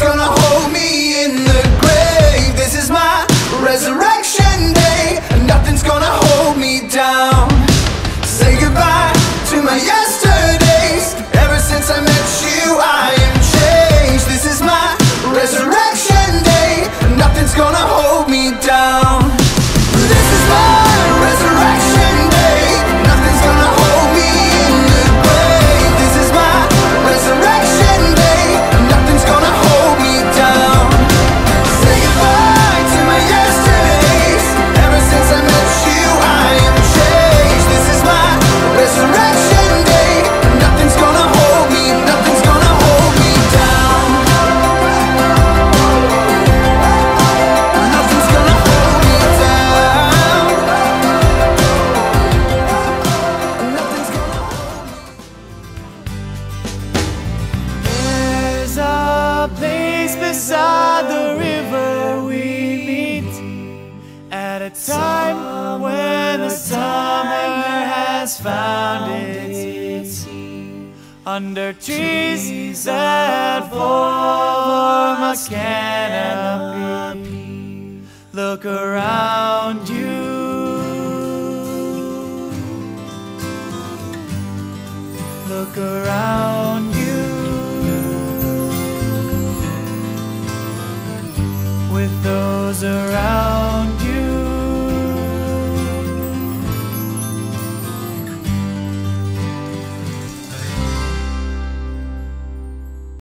gonna hold me in the grave. This is my resurrection day, nothing's gonna hold me down. Say goodbye to my yesterdays. Ever since I met you, I am changed. This is my resurrection day, nothing's gonna hold me down. A place beside the river we meet at a time when the summer has found its heat. Under trees that form a canopy, look around you. Look around you